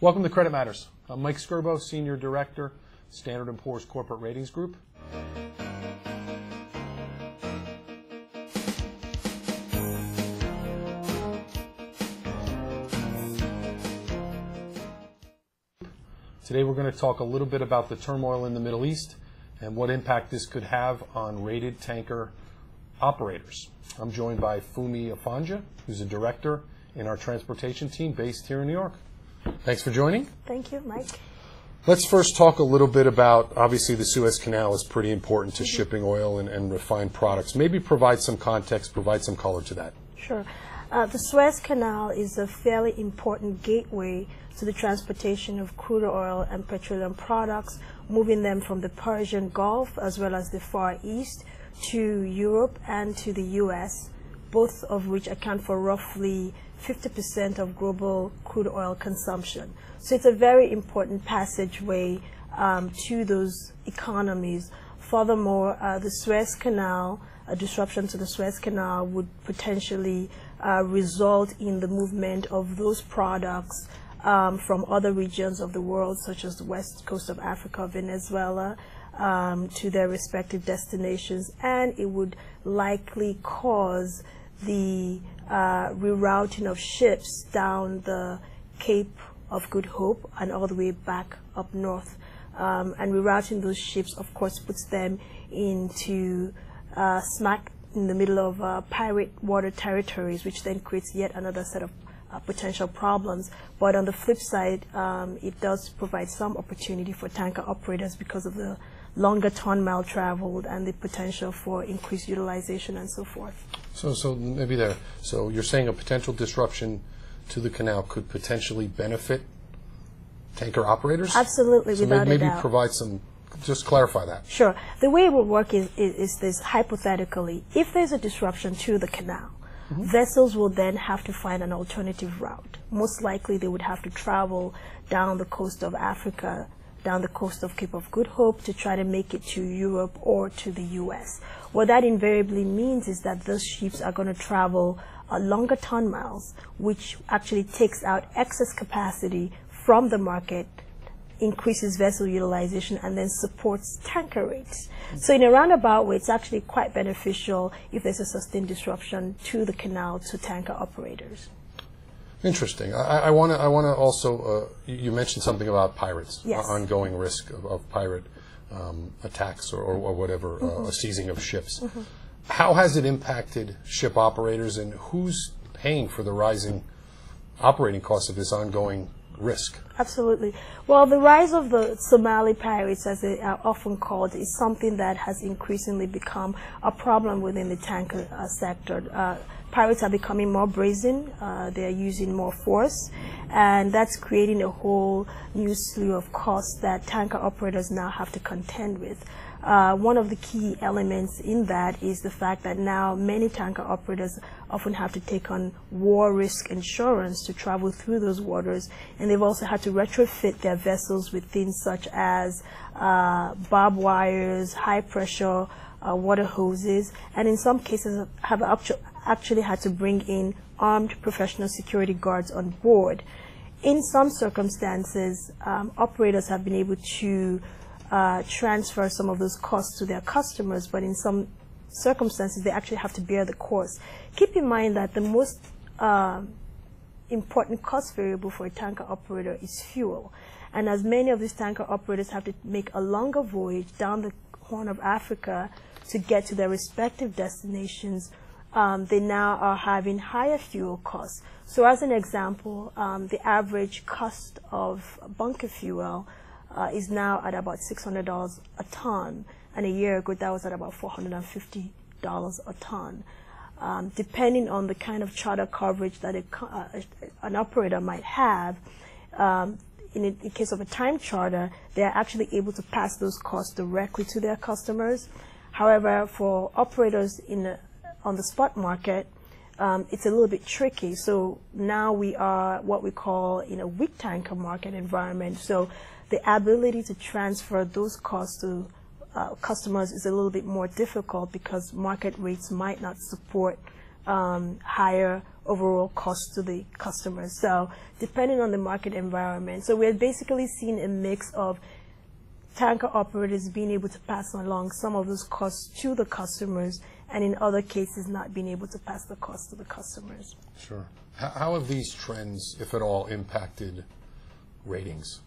Welcome to Credit Matters. I'm Mike Skirbo, Senior Director, Standard & Poor's Corporate Ratings Group. Today we're going to talk a little bit about the turmoil in the Middle East and what impact this could have on rated tanker operators. I'm joined by Funmi Afonja, who's a director in our transportation team based here in New York. Thanks for joining. Thank you, Mike. Let's first talk a little bit about obviously the Suez Canal is pretty important to shipping oil and, and refined products. Maybe provide some context, provide some color to that. Sure. Uh, the Suez Canal is a fairly important gateway to the transportation of crude oil and petroleum products, moving them from the Persian Gulf as well as the Far East to Europe and to the US, both of which account for roughly 50% of global crude oil consumption. So it's a very important passageway um, to those economies. Furthermore, uh, the Suez Canal, a disruption to the Suez Canal would potentially uh, result in the movement of those products um, from other regions of the world, such as the west coast of Africa, Venezuela, um, to their respective destinations, and it would likely cause the uh, rerouting of ships down the Cape of Good Hope and all the way back up north. Um, and rerouting those ships, of course, puts them into uh, smack in the middle of uh, pirate water territories, which then creates yet another set of uh, potential problems. But on the flip side, um, it does provide some opportunity for tanker operators because of the longer ton mile traveled and the potential for increased utilization and so forth. So, so maybe there. So you're saying a potential disruption to the canal could potentially benefit tanker operators? Absolutely, so without maybe, maybe provide some. Just clarify that. Sure. The way it will work is, is, is this hypothetically. If there's a disruption to the canal, mm-hmm. vessels will then have to find an alternative route. Most likely they would have to travel down the coast of Africa, down the coast of Cape of Good Hope to try to make it to Europe or to the US. What that invariably means is that those ships are going to travel uh, longer ton miles, which actually takes out excess capacity from the market increases vessel utilization and then supports tanker rates. So in a roundabout way, it's actually quite beneficial if there's a sustained disruption to the canal to tanker operators. Interesting. I want to. I want to also. Uh, you mentioned something about pirates. Yes. uh, ongoing risk of, of pirate um, attacks or, or, whatever, uh, a seizing of ships. How has it impacted ship operators, and who's paying for the rising operating costs of this ongoing risk? Absolutely. Well, the rise of the Somali pirates, as they are often called, is something that has increasingly become a problem within the tanker uh, sector. Uh, pirates are becoming more brazen, uh, they are using more force, and that's creating a whole new slew of costs that tanker operators now have to contend with. Uh, one of the key elements in that is the fact that now many tanker operators often have to take on war risk insurance to travel through those waters, and they've also had to retrofit their vessels with things such as uh, barbed wires, high pressure uh, water hoses, and in some cases have actually had to bring in armed professional security guards on board. In some circumstances, um, operators have been able to uh, transfer some of those costs to their customers, but in some circumstances, they actually have to bear the cost. Keep in mind that the most um important cost variable for a tanker operator is fuel. And as many of these tanker operators have to make a longer voyage down the Horn of Africa to get to their respective destinations, um, they now are having higher fuel costs. So, as an example, um, the average cost of bunker fuel uh, is now at about $600 a ton, and a year ago that was at about $450 a ton. Um, depending on the kind of charter coverage that a, uh, an operator might have, um, in, in case of a time charter, they are actually able to pass those costs directly to their customers. However, for operators in the, on the spot market, um, it's a little bit tricky. So now we are what we call in a weak tanker market environment. So the ability to transfer those costs to uh, customers is a little bit more difficult because market rates might not support um, higher overall cost to the customers. So depending on the market environment. So we're basically seeing a mix of tanker operators being able to pass along some of those costs to the customers and in other cases not being able to pass the cost to the customers. Sure. How, how have these trends, if at all, impacted ratings?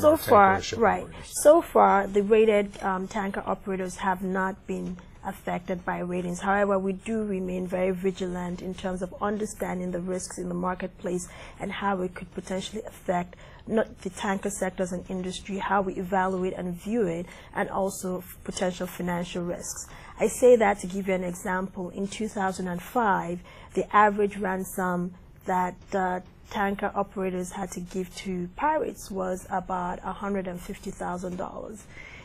so far, right. operators? So far, the rated um, tanker operators have not been affected by ratings. However, we do remain very vigilant in terms of understanding the risks in the marketplace and how it could potentially affect not the tanker sector as an industry, how we evaluate and view it, and also potential financial risks. I say that to give you an example. In 2005, the average ransom that uh, tanker operators had to give to pirates was about $150,000.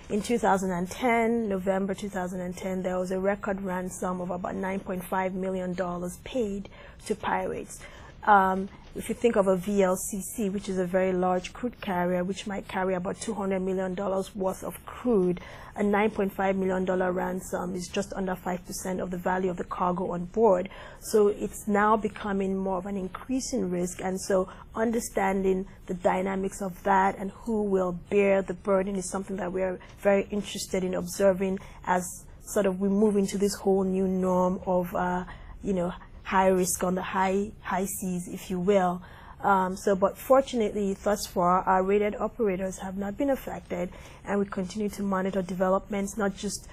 In 2010, November 2010, there was a record ransom of about $9.5 million paid to pirates. Um, if you think of a VLCC, which is a very large crude carrier, which might carry about $200 million worth of crude, a $9.5 million ransom is just under 5% of the value of the cargo on board. So it's now becoming more of an increasing risk. And so understanding the dynamics of that and who will bear the burden is something that we are very interested in observing as sort of we move into this whole new norm of, uh, you know, high risk on the high high seas, if you will. Um, so, but fortunately, thus far, our rated operators have not been affected, and we continue to monitor developments not just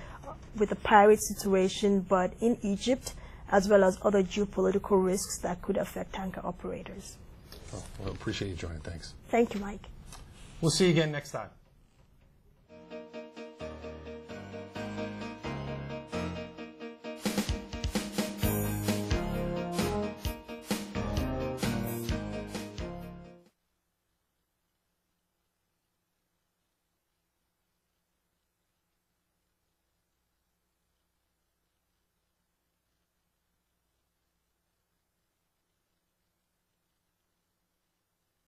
with the pirate situation, but in Egypt, as well as other geopolitical risks that could affect tanker operators. Oh, Well, appreciate you joining. Thanks. Thank you, Mike. We'll see you again next time.